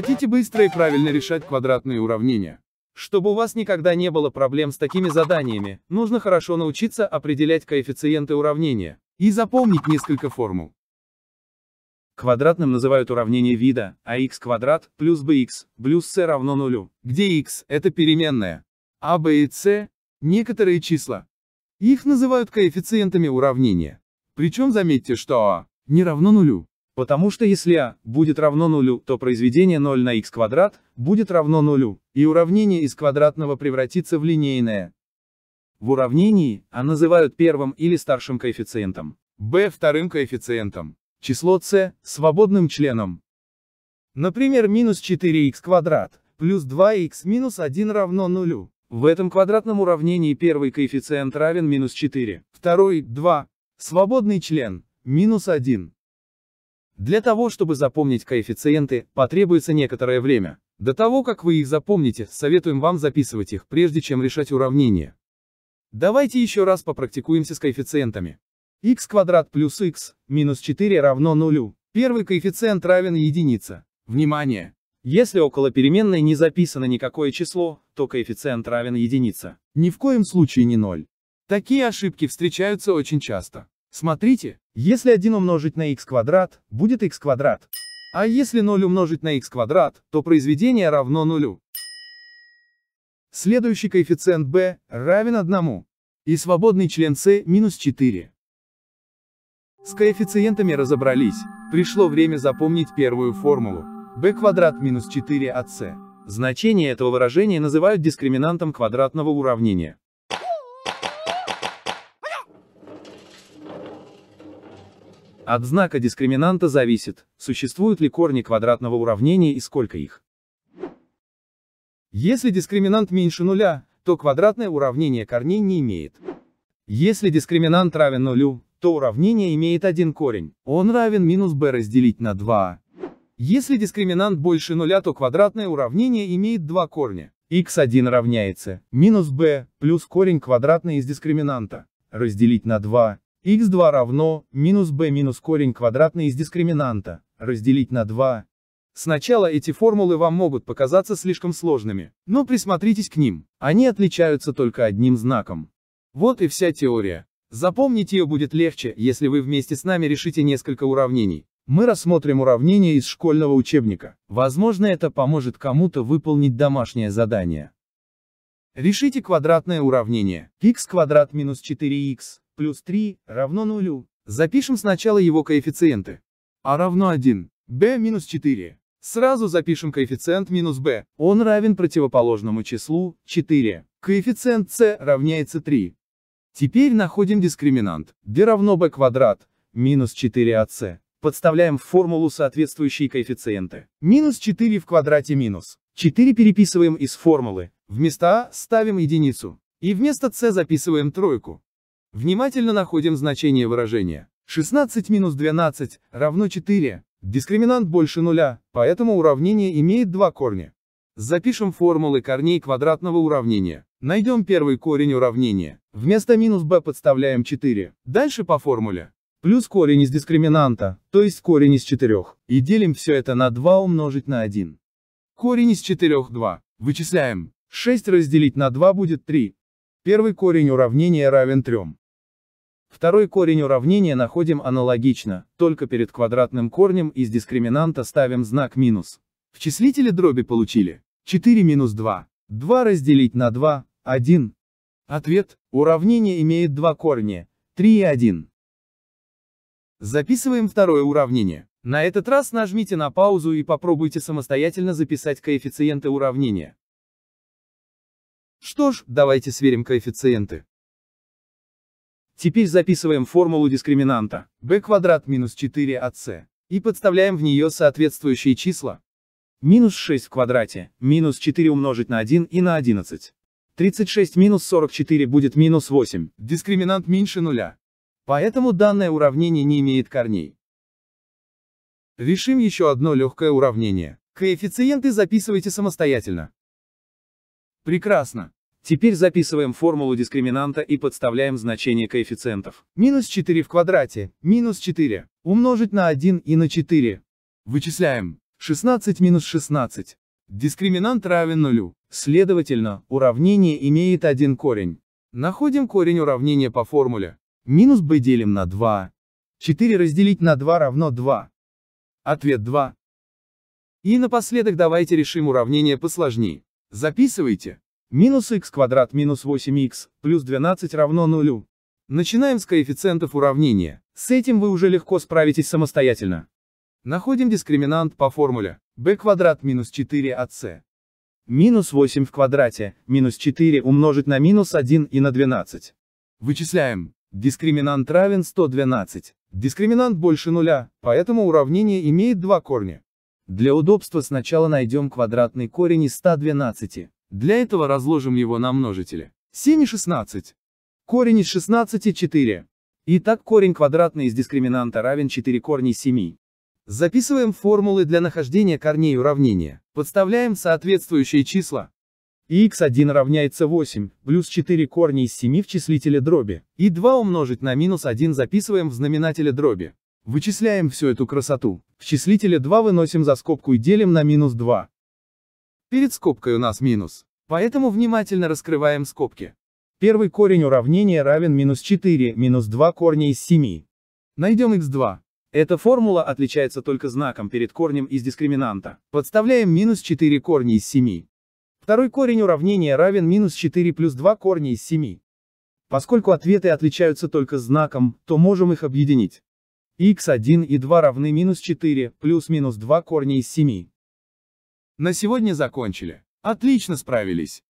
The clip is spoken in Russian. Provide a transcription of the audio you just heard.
Хотите быстро и правильно решать квадратные уравнения? Чтобы у вас никогда не было проблем с такими заданиями, нужно хорошо научиться определять коэффициенты уравнения и запомнить несколько формул. Квадратным называют уравнение вида ax квадрат плюс bx плюс c равно нулю, где x – это переменная, а b и c – некоторые числа. Их называют коэффициентами уравнения. Причем заметьте, что а не равно нулю. Потому что если а будет равно нулю, то произведение 0 на x квадрат будет равно нулю, и уравнение из квадратного превратится в линейное. В уравнении а называют первым или старшим коэффициентом, b вторым коэффициентом, число c свободным членом. Например, минус 4х квадрат плюс 2х минус 1 равно нулю. В этом квадратном уравнении первый коэффициент равен минус 4, второй – 2, свободный член – минус 1. Для того, чтобы запомнить коэффициенты, потребуется некоторое время. До того, как вы их запомните, советуем вам записывать их, прежде чем решать уравнение. Давайте еще раз попрактикуемся с коэффициентами. x квадрат плюс x минус 4 равно нулю. Первый коэффициент равен единице. Внимание! Если около переменной не записано никакое число, то коэффициент равен единице. Ни в коем случае не ноль. Такие ошибки встречаются очень часто. Смотрите, если 1 умножить на x квадрат, будет x квадрат. А если 0 умножить на x квадрат, то произведение равно нулю. Следующий коэффициент b равен 1. И свободный член c минус 4. С коэффициентами разобрались. Пришло время запомнить первую формулу. b квадрат минус 4ac. Значение этого выражения называют дискриминантом квадратного уравнения. От знака дискриминанта зависит, существуют ли корни квадратного уравнения и сколько их. Если дискриминант меньше нуля, то квадратное уравнение корней не имеет. Если дискриминант равен нулю, то уравнение имеет один корень, он равен минус b разделить на 2. Если дискриминант больше нуля, то квадратное уравнение имеет два корня. x1 равняется минус b плюс корень квадратный из дискриминанта разделить на 2 x2 равно минус b минус корень квадратный из дискриминанта, разделить на 2. Сначала эти формулы вам могут показаться слишком сложными, но присмотритесь к ним, они отличаются только одним знаком. Вот и вся теория. Запомнить ее будет легче, если вы вместе с нами решите несколько уравнений. Мы рассмотрим уравнения из школьного учебника. Возможно это поможет кому-то выполнить домашнее задание. Решите квадратное уравнение. x квадрат минус 4x плюс 3 равно нулю. Запишем сначала его коэффициенты. а равно 1, b минус 4. Сразу запишем коэффициент минус b. Он равен противоположному числу 4. Коэффициент c равняется 3. Теперь находим дискриминант. d равно b квадрат минус 4ac. Подставляем в формулу соответствующие коэффициенты. Минус 4 в квадрате минус. 4 переписываем из формулы. Вместо а ставим единицу. И вместо c записываем тройку. Внимательно находим значение выражения. 16 минус 12 равно 4. Дискриминант больше нуля, поэтому уравнение имеет два корня. Запишем формулы корней квадратного уравнения. Найдем первый корень уравнения. Вместо минус b подставляем 4. Дальше по формуле. Плюс корень из дискриминанта, то есть корень из 4. И делим все это на 2 умножить на 1. Корень из 4 – 2. Вычисляем. 6 разделить на 2 будет 3. Первый корень уравнения равен 3. Второй корень уравнения находим аналогично, только перед квадратным корнем из дискриминанта ставим знак минус. В числителе дроби получили 4 минус 2. 2 разделить на 2, 1. Ответ. Уравнение имеет два корня, 3 и 1. Записываем второе уравнение. На этот раз нажмите на паузу и попробуйте самостоятельно записать коэффициенты уравнения. Что ж, давайте сверим коэффициенты. Теперь записываем формулу дискриминанта b квадрат минус 4ac и подставляем в нее соответствующие числа. Минус 6 в квадрате, минус 4 умножить на 1 и на 11. 36 минус 44 будет минус 8, дискриминант меньше нуля. Поэтому данное уравнение не имеет корней. Решим еще одно легкое уравнение. Коэффициенты записывайте самостоятельно. Прекрасно. Теперь записываем формулу дискриминанта и подставляем значение коэффициентов. Минус 4 в квадрате, минус 4, умножить на 1 и на 4. Вычисляем. 16 минус 16. Дискриминант равен нулю. Следовательно, уравнение имеет один корень. Находим корень уравнения по формуле. Минус b делим на 2. 4 разделить на 2 равно 2. Ответ 2. И напоследок давайте решим уравнение посложнее. Записывайте. Минус x квадрат минус 8x плюс 12 равно нулю. Начинаем с коэффициентов уравнения. С этим вы уже легко справитесь самостоятельно. Находим дискриминант по формуле b квадрат минус 4ac. Минус 8 в квадрате, минус 4 умножить на минус 1 и на 12. Вычисляем. Дискриминант равен 112. Дискриминант больше нуля, поэтому уравнение имеет два корня. Для удобства сначала найдем квадратный корень из 112. Для этого разложим его на множители. 7 и 16. Корень из 16 – 4. Итак, корень квадратный из дискриминанта равен 4 корней 7. Записываем формулы для нахождения корней уравнения. Подставляем соответствующие числа. x1 равняется 8, плюс 4 корня из 7 в числителе дроби. И 2 умножить на минус 1 записываем в знаменателе дроби. Вычисляем всю эту красоту. В числителе 2 выносим за скобку и делим на минус 2. Перед скобкой у нас минус. Поэтому внимательно раскрываем скобки. Первый корень уравнения равен минус 4, минус 2 корня из 7. Найдем x2. Эта формула отличается только знаком перед корнем из дискриминанта. Подставляем минус 4 корня из 7. Второй корень уравнения равен минус 4 плюс 2 корня из 7. Поскольку ответы отличаются только знаком, то можем их объединить. x1 и 2 равны минус 4, плюс минус 2 корня из 7. На сегодня закончили. Отлично справились.